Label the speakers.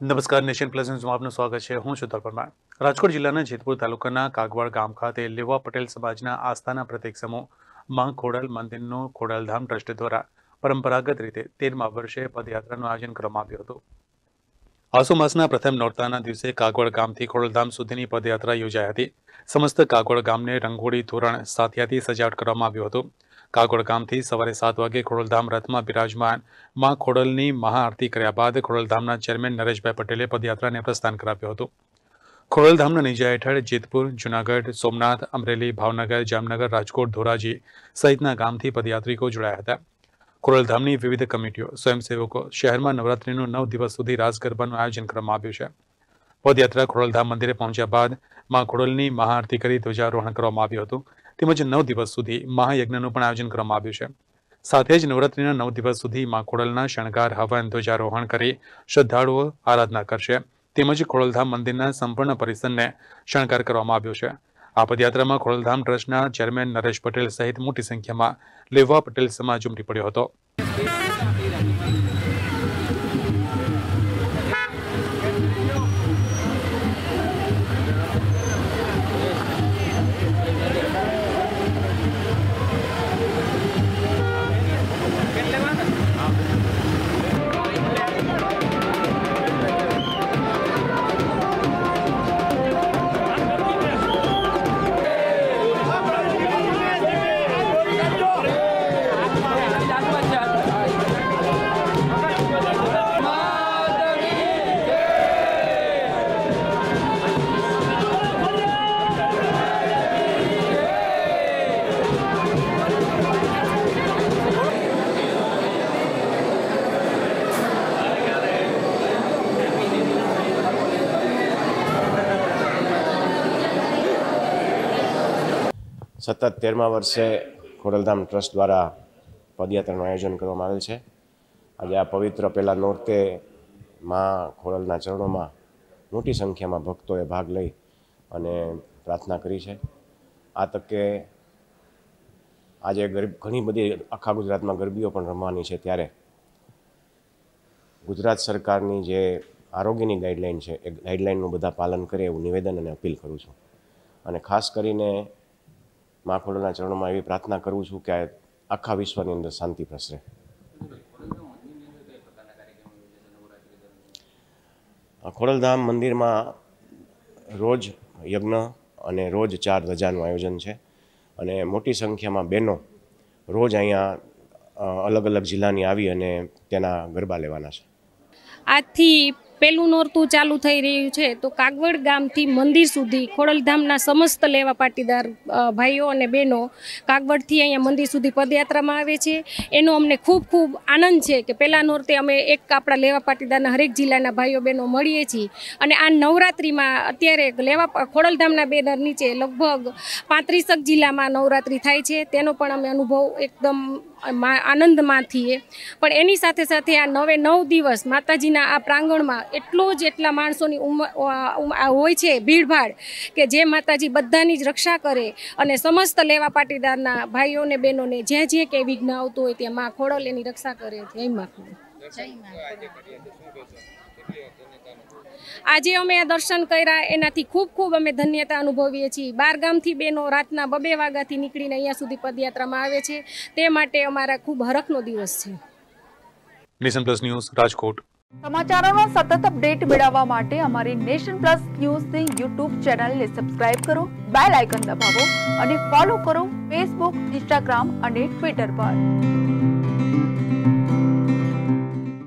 Speaker 1: નમસ્કાર, nation plus ન્યૂઝમાં આપનું સ્વાગત છે. હું છું પરમાર રાજકોટ જિલ્લાના જેતપુર તાલુકાના કાગવાડ ગામ ખાતે લેવા પટેલ સમાજના આસ્થાના પ્રતિક સમૂહમાં ખોડલ મંદિરનો ખોડલધામ ટ્રસ્ટ દ્વારા પરંપરાગત રીતે તેરમા વર્ષે પદયાત્રાનું આયોજન કરવામાં આવ્યું હતું. આસો માસના પ્રથમ નોરતાના દિવસે કાગવડ ગામથી ખોડલધામ સુધીની પદયાત્રા યોજાઈ હતી. સમસ્ત કાગવડ ગામને રંગોળી ધોરણ સાથિયાથી સજાવટ કરવામાં આવ્યું હતું. કાગોડ ગામથી સવારે સાત વાગે ખોડલધામ રથમાં બિરાજમાનમાં ખોડલની મહાઆરતી કર્યા બાદ ખોડલધામના ચેરમેન નરેશભાઈ પટેલે પદયાત્રાને પ્રસ્થાન કરાવ્યું હતું. ખોડલધામના નીજા હેઠળ જેતપુર, જુનાગઢ, સોમનાથ, અમરેલી, ભાવનગર, જામનગર, રાજકોટ, ધોરાજી સહિતના ગામથી પદયાત્રિકો જોડાયા હતા. ખોડલધામની વિવિધ કમિટીઓ, સ્વયંસેવકો, શહેરમાં નવરાત્રીનું નવ દિવસ સુધી રાસ ગરબાનું આયોજન કરવામાં આવ્યું છે. પદયાત્રા ખોડલધામ મંદિરે પહોંચ્યા બાદમાં ખોડલની મહાઆરતી કરી ધ્વજારોહણ કરવામાં આવ્યું હતું. તેમજ નવ દિવસ સુધી મહાયજ્ઞનું પણ આયોજન કરવામાં આવ્યું છે. સાથે જ નવરાત્રીના નવ દિવસ સુધી માં ખોડલના શણગાર, હવન, ધ્વજારોહણ કરી શ્રદ્ધાળુઓ આરાધના કરશે. તેમજ ખોડલધામ મંદિરના સંપૂર્ણ પરિસરને શણગાર કરવામાં આવ્યો છે. આ પદયાત્રામાં ખોડલધામ ટ્રસ્ટના ચેરમેન નરેશ પટેલ સહિત મોટી સંખ્યામાં લેવા પટેલ સમાજ ઉમટી પડ્યો હતો.
Speaker 2: સતત તેરમા વર્ષે ખોડલધામ ટ્રસ્ટ દ્વારા પદયાત્રાનું આયોજન કરવામાં આવેલ છે. આજે આ પવિત્ર પહેલા નોરતે માં ખોડલના ચરણોમાં મોટી સંખ્યામાં ભક્તોએ ભાગ લઈ અને પ્રાર્થના કરી છે. આ તકે આજે ગરીબ, ઘણી બધી આખા ગુજરાતમાં ગરબીઓ પણ રમવાની છે ત્યારે ગુજરાત સરકારની જે આરોગ્યની ગાઈડલાઈન છે, એ ગાઈડલાઈનનું બધા પાલન કરે એવું નિવેદન અને અપીલ કરું છું. અને ખાસ કરીને મા ખોડલના ચરણોમાં એવી પ્રાર્થના કરું છું કે આખા વિશ્વની અંદર શાંતિ પ્રસરે. ખોડલધામ મંદિરમાં રોજ યજ્ઞ અને રોજ ચાર ધજાનું આયોજન છે અને મોટી સંખ્યામાં બહેનો રોજ અહીંયા અલગ અલગ જિલ્લાની આવી અને તેના ગરબા લેવાના છે.
Speaker 3: આજથી પેલું નોરતું ચાલુ થઈ રહ્યું છે, તો કાગવડ ગામથી મંદિર સુધી ખોડલધામના સમસ્ત લેવા પાટીદાર ભાઈઓ અને બહેનો કાગવડથી અહીંયા મંદિર સુધી પદયાત્રામાં આવે છે. એનો અમને ખૂબ ખૂબ આનંદ છે કે પહેલાં નોરતે અમે એક આપણા લેવા પાટીદારના હરેક જિલ્લાના ભાઈઓ બહેનો મળીએ છીએ અને આ નવરાત્રિમાં અત્યારે લેવા ખોડલધામના બેનર નીચે લગભગ પાંત્રીસક જિલ્લામાં નવરાત્રિ થાય છે. તેનો પણ અમે અનુભવ એકદમ આનંદમાં છીએ પણ એની સાથે સાથે આ નવે નવ દિવસ માતાજીના આ પ્રાંગણમાં એટલો એટલા માણસોની ઉંમર હોય છે ભીડભાડ કે જે માતાજી બધાની જ રક્ષા કરે અને સમસ્ત લેવા પાટીદારના ભાઈઓને બહેનોને જ્યાં જ્યાં કંઈ વિઘ્ન આવતું હોય ત્યાં માં ખોડલ એની રક્ષા કરે છે. એમ આજે અમે આ દર્શન કર્યા, એનાથી ખૂબ ખૂબ અમે ધન્યતા અનુભવીએ છીએ. બારગામથી બેનો રાતના બબે વાગ્યાથી નીકળીને અહીંયા સુધી પદયાત્રામાં આવે છે. તે માટે અમારા ખૂબ હરખનો દિવસ છે.
Speaker 1: Nation plus news Rajkot.
Speaker 4: સમાચારોનો સતત અપડેટ મેળવવા માટે અમારી નેશન પ્લસ ન્યૂઝની યુટ્યુબ ચેનલને સબસ્ક્રાઇબ કરો, બેલ આઇકન દબાવો અને ફોલો કરો ફેસબુક, ઇન્સ્ટાગ્રામ અને ટ્વિટર પર.